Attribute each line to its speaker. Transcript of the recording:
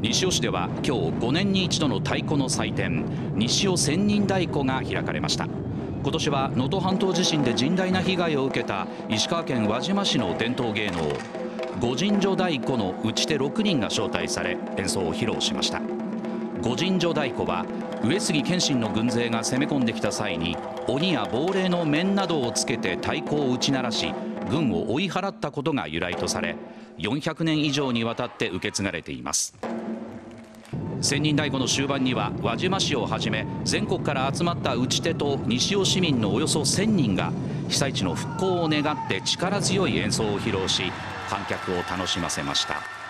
Speaker 1: 西尾市では今日5年に一度の太鼓の祭典西尾千人太鼓が開かれました。今年は能登半島地震で甚大な被害を受けた石川県輪島市の伝統芸能御神女太鼓の打ち手6人が招待され演奏を披露しました。御神女太鼓は上杉謙信の軍勢が攻め込んできた際に鬼や亡霊の面などをつけて太鼓を打ち鳴らし軍を追い払ったことが由来とされ400年以上にわたって受け継がれています。千人太鼓の終盤には輪島市をはじめ全国から集まった打ち手と西尾市民のおよそ1000人が被災地の復興を願って力強い演奏を披露し観客を楽しませました。